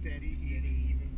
steady, steady even.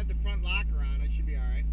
have the front locker on. I should be all right.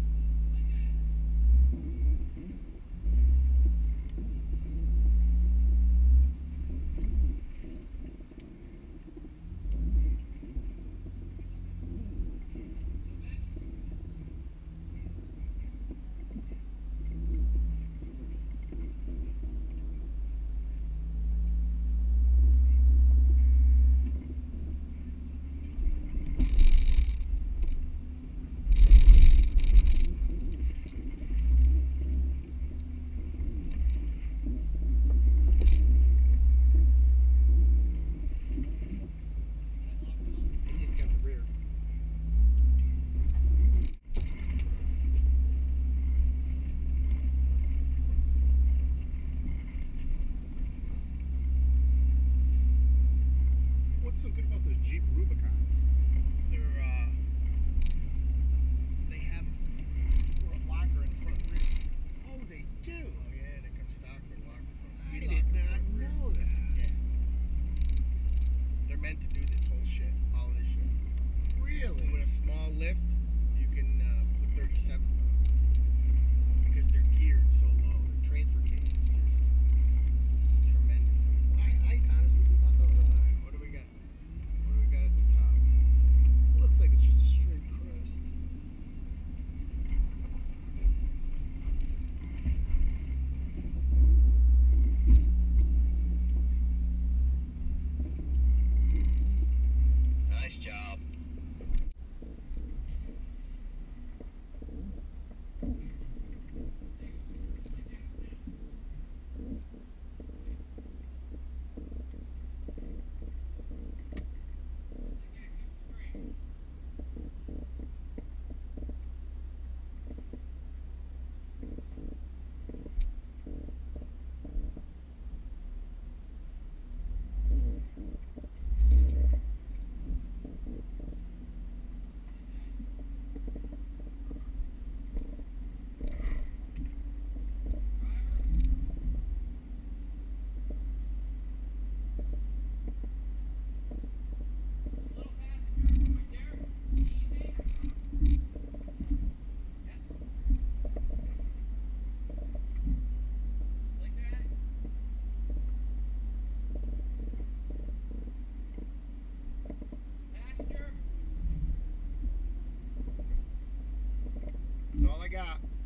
all I got.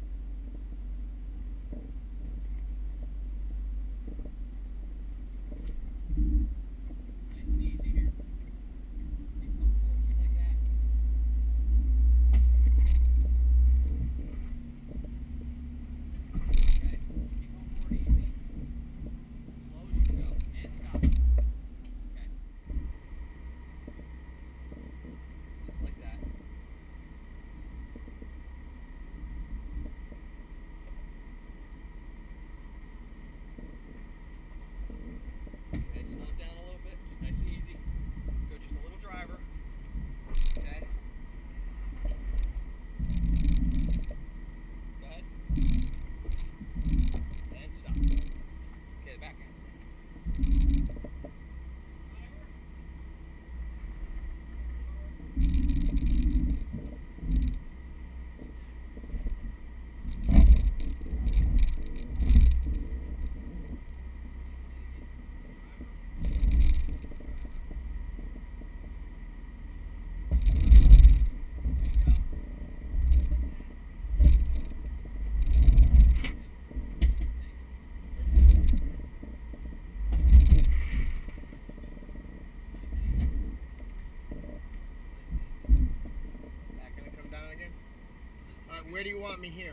Where do you want me here?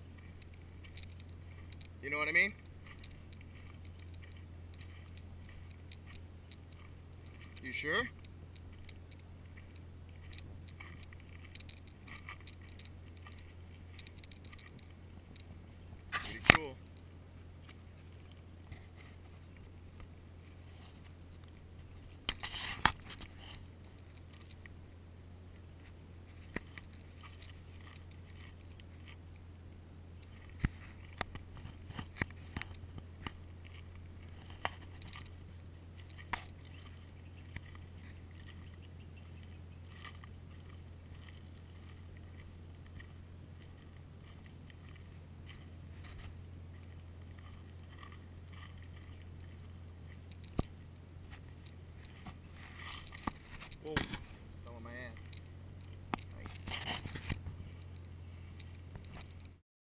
You know what I mean? You sure?